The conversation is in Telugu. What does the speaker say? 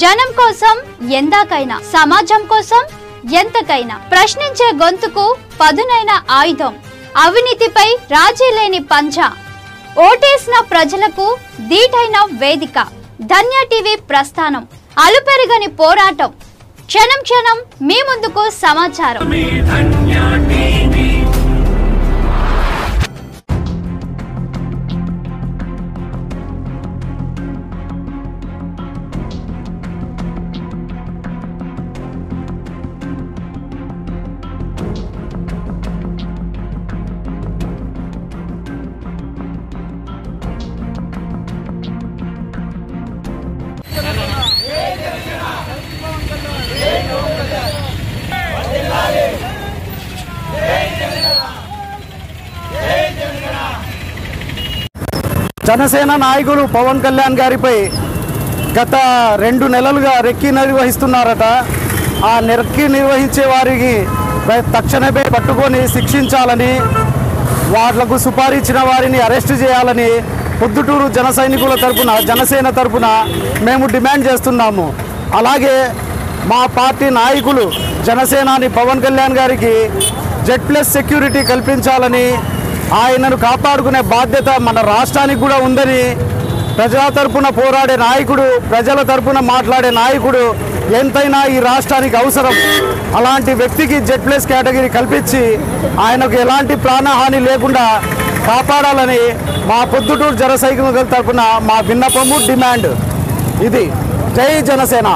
జనం కోసం ఎందాకైనా సమాజం కోసం ఎంతకైనా. ప్రశ్నించే గొంతుకు పదునైన ఆయుధం. అవినీతిపై రాజీ లేని పంచ ఓటేసిన ప్రజలకు దీటైన వేదిక. ధన్య టీవీ ప్రస్థానం. అలుపెరగని పోరాటం. క్షణం క్షణం మీ ముందుకు సమాచారం. జనసేన నాయకులు పవన్ కళ్యాణ్ గారిపై గత రెండు నెలలుగా రెక్కి నిర్వహిస్తున్నారట. ఆ నెక్కి నిర్వహించే వారికి తక్షణమే పట్టుకొని శిక్షించాలని వాళ్ళకు సుపారిచ్చిన వారిని అరెస్ట్ చేయాలని పొద్దుటూరు జన సైనికుల తరపున జనసేన తరపున మేము డిమాండ్ చేస్తున్నాము. అలాగే మా పార్టీ నాయకులు జనసేనాని పవన్ కళ్యాణ్ గారికి జెడ్ ప్లస్ సెక్యూరిటీ కల్పించాలని ఆయనను కాపాడుకునే బాధ్యత మన రాష్ట్రానికి కూడా ఉందని ప్రజల తరపున పోరాడే నాయకుడు ప్రజల తరపున మాట్లాడే నాయకుడు ఎంతైనా ఈ రాష్ట్రానికి అవసరం. అలాంటి వ్యక్తికి జెడ్ ప్లస్ కేటగిరీ కల్పించి ఆయనకు ఎలాంటి ప్రాణహాని లేకుండా కాపాడాలని మా పొద్దుటూరు జనసైకి తరఫున తరపున మా విన్నపము డిమాండ్. ఇది జై జనసేన.